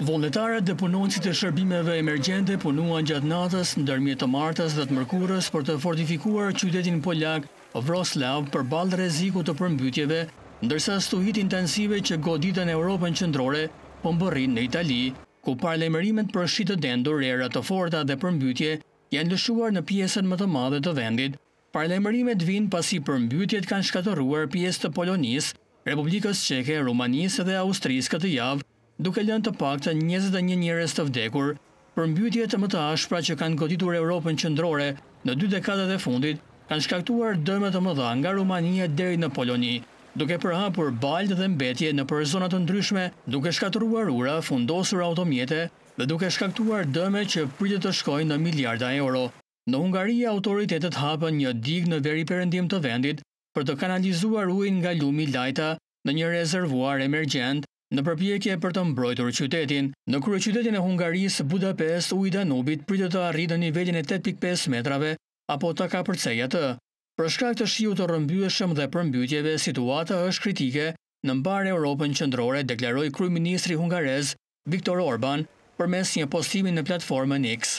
Vullnetarët dhe punonjësit e shërbimeve emergjente punuan gjatë natës ndërmjet të martës dhe të mërkurës për të fortifikuar qytetin polak Wroclaw përballë rrezikut të përmbytjeve, ndërsa stuhitë intensive që goditën Europën qendrore po mbërrijnë në Itali, ku paralajmërimet për shi të dendur, era të forta dhe përmbytje janë lëshuar në pjesën më të madhe të vendit. Paralajmërimet vijnë pasi përmbytjet kanë shkatërruar pjesë të Polonisë, Republikës Çeke, Rumanisë dhe Austrisë këtë javë, duke lënë të paktën njëzet e një njerëz të vdekur. Përmbytjet më të ashpra që kanë goditur Europën Qendrore në dy dekadat e fundit kanë shkaktuar dëme të mëdha nga Rumania deri në Poloni, duke përhapur baltë dhe mbetje nëpër zona të ndryshme, duke shkatërruar ura, fundosur automjete dhe duke shkaktuar dëme që pritet të shkojnë në miliarda euro. Në Hungari autoritetet hapën një digë në veriperëndim të vendit për të kanalizuar ujin nga lumi Lajta në një rezervuar emergjent, në përpjekje për të mbrojtur qytetin. Në kryeqytetin e Hungarisë, Budapest, uji i Danubit pritet të arrijë në nivelin e tetë pikë pesë metrave apo ta kapërcejë atë. Për shkak të shiut të rrëmbyeshëm dhe përmbytjeve, situata është kritike në mbarë Europën qendrore, deklaroi kryeministri hungarez, Viktor Orban, përmes një postimi në platformën X.